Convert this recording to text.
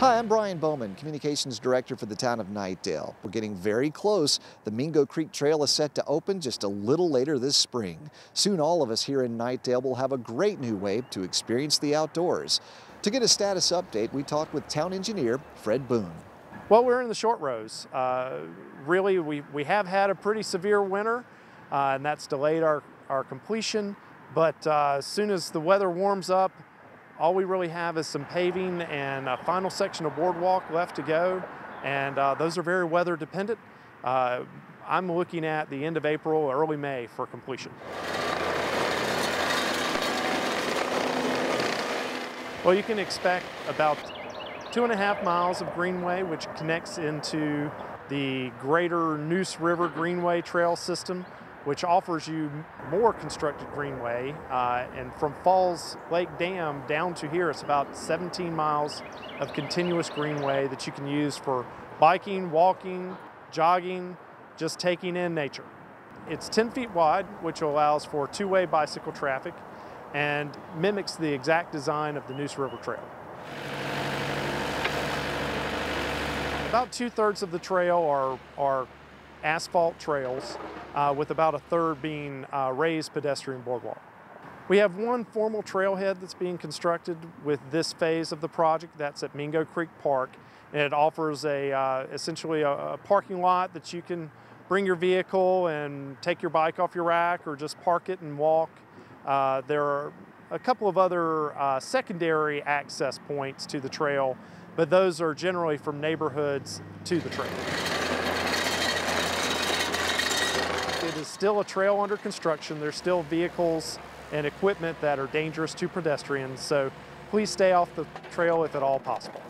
Hi, I'm Brian Bowman, Communications Director for the town of Knightdale. We're getting very close. The Mingo Creek Trail is set to open just a little later this spring. Soon all of us here in Knightdale will have a great new way to experience the outdoors. To get a status update, we talked with town engineer Fred Boone. Well, we're in the short rows. Uh, really, we, we have had a pretty severe winter, uh, and that's delayed our, our completion. But uh, as soon as the weather warms up, all we really have is some paving and a final section of boardwalk left to go, and uh, those are very weather dependent. Uh, I'm looking at the end of April, early May for completion. Well, you can expect about two and a half miles of greenway, which connects into the greater Neuse River Greenway Trail system, which offers you more constructed greenway. Uh, and from Falls Lake Dam down to here, it's about 17 miles of continuous greenway that you can use for biking, walking, jogging, just taking in nature. It's 10 feet wide, which allows for two-way bicycle traffic and mimics the exact design of the Neuse River Trail. About two-thirds of the trail are, are asphalt trails, uh, with about a third being uh, raised pedestrian boardwalk. We have one formal trailhead that's being constructed with this phase of the project. That's at Mingo Creek Park. And it offers a uh, essentially a, a, parking lot that you can bring your vehicle and take your bike off your rack or just park it and walk. Uh, there are a couple of other uh, secondary access points to the trail, but those are generally from neighborhoods to the trail. It is still a trail under construction. There's still vehicles and equipment that are dangerous to pedestrians, so please stay off the trail if at all possible.